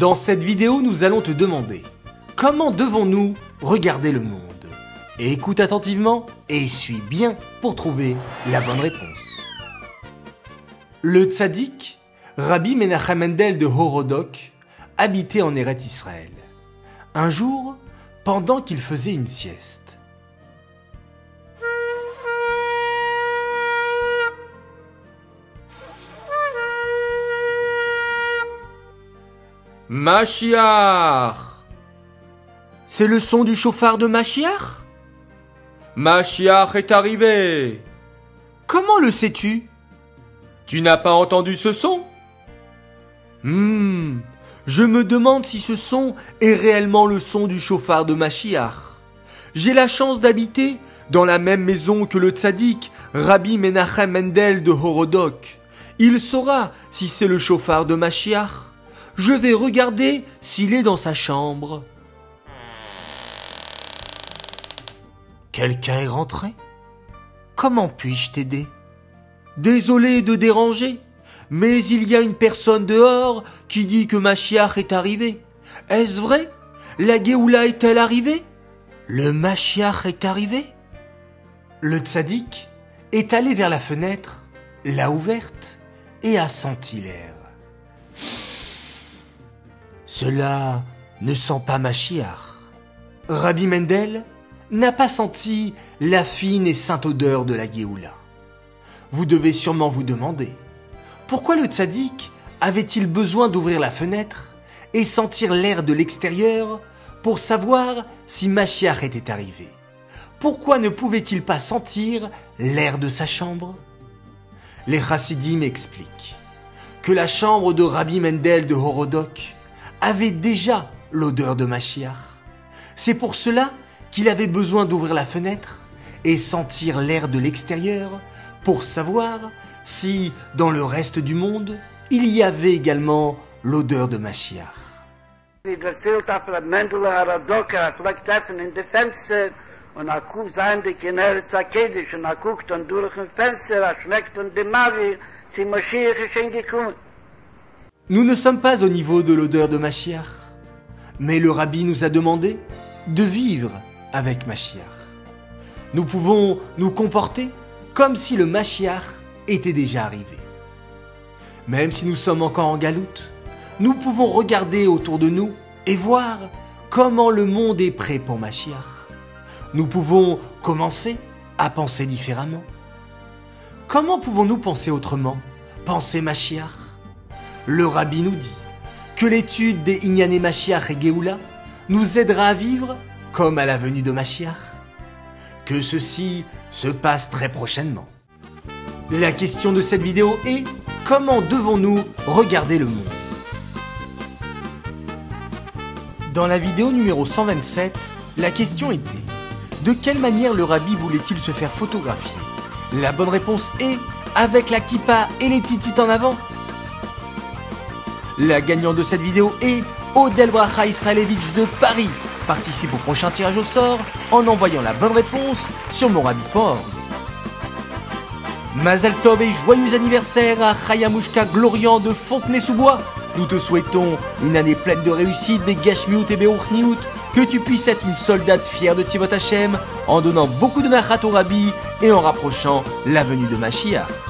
Dans cette vidéo, nous allons te demander comment devons-nous regarder le monde? Écoute attentivement et suis bien pour trouver la bonne réponse. Le tzaddik, Rabbi Menachem Mendel de Horodok, habitait en Eret Israël. Un jour, pendant qu'il faisait une sieste, Machiach C'est le son du chauffard de Machiach Machiach est arrivé Comment le sais-tu? Tu n'as pas entendu ce son? Hmm, je me demande si ce son est réellement le son du chauffard de Machiach. J'ai la chance d'habiter dans la même maison que le tzaddik Rabbi Menachem Mendel de Horodok. Il saura si c'est le chauffard de Machiach. Je vais regarder s'il est dans sa chambre. Quelqu'un est rentré? Comment puis-je t'aider? Désolé de déranger, mais il y a une personne dehors qui dit que Machiach est arrivé. Est-ce vrai? La Géoula est-elle arrivée? Le Machiach est arrivé? Le tzaddik est allé vers la fenêtre, l'a ouverte et a senti l'air. Cela ne sent pas Machiach. Rabbi Mendel n'a pas senti la fine et sainte odeur de la Géoula. Vous devez sûrement vous demander pourquoi le tzaddik avait-il besoin d'ouvrir la fenêtre et sentir l'air de l'extérieur pour savoir si Machiach était arrivé Pourquoi ne pouvait-il pas sentir l'air de sa chambre? Les chassidim expliquent que la chambre de Rabbi Mendel de Horodok avait déjà l'odeur de Machiach. C'est pour cela qu'il avait besoin d'ouvrir la fenêtre et sentir l'air de l'extérieur pour savoir si, dans le reste du monde, il y avait également l'odeur de Machiach. Nous ne sommes pas au niveau de l'odeur de Machiach, mais le rabbi nous a demandé de vivre avec Machiach. Nous pouvons nous comporter comme si le Machiach était déjà arrivé. Même si nous sommes encore en galoute, nous pouvons regarder autour de nous et voir comment le monde est prêt pour Machiach. Nous pouvons commencer à penser différemment. Comment pouvons-nous penser autrement? Penser Machiach Le rabbi nous dit que l'étude des Inyané Machiach et Géoula nous aidera à vivre comme à la venue de Machiach. Que ceci se passe très prochainement. La question de cette vidéo est comment devons-nous regarder le monde? Dans la vidéo numéro 127, la question était de quelle manière le rabbi voulait-il se faire photographier? La bonne réponse est avec la kippa et les titites en avant. La gagnante de cette vidéo est Odel Bracha Israelevich de Paris. Participe au prochain tirage au sort en envoyant la bonne réponse sur morabi.org. Mazel Tov et joyeux anniversaire à Chayamushka Glorian de Fontenay-sous-Bois. Nous te souhaitons une année pleine de réussite, des Gashmiut et Beourchniut, que tu puisses être une soldate fière de Tivot Hashem en donnant beaucoup de nachat au Rabbi et en rapprochant la venue de Mashiach.